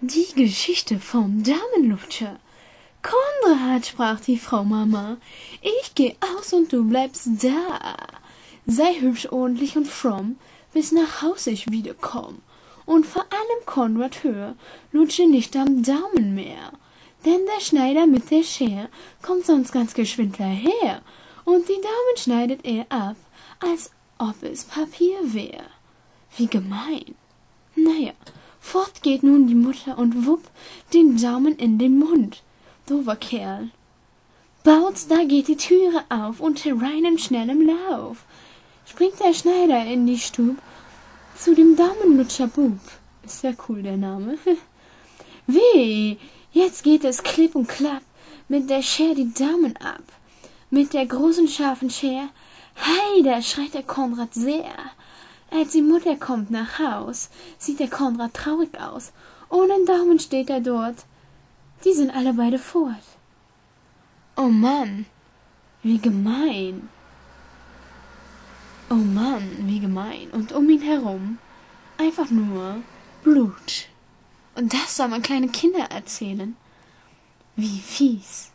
Die Geschichte vom Damenlutscher. Konrad, sprach die Frau Mama, ich geh aus und du bleibst da. Sei hübsch, ordentlich und fromm, bis nach Haus ich wiederkomm. Und vor allem, Konrad, hör, lutsche nicht am Daumen mehr. Denn der Schneider mit der Schere kommt sonst ganz geschwind daher. Und die Daumen schneidet er ab, als ob es Papier wär. Wie gemein. Fort geht nun die Mutter und wupp, den Daumen in den Mund. Dover Kerl. Bautz, da geht die Türe auf und herein in schnellem Lauf. Springt der Schneider in die Stub zu dem Daumenlutscher Bub. Ist ja cool, der Name. Weh, jetzt geht es klipp und klapp mit der Scher die Daumen ab. Mit der großen scharfen Scher, hei, da schreit der Konrad sehr. Als die Mutter kommt nach Haus, sieht der Konrad traurig aus. Ohne Daumen steht er dort. Die sind alle beide fort. Oh Mann, wie gemein. Oh Mann, wie gemein. Und um ihn herum einfach nur Blut. Und das soll man kleine Kinder erzählen. Wie fies.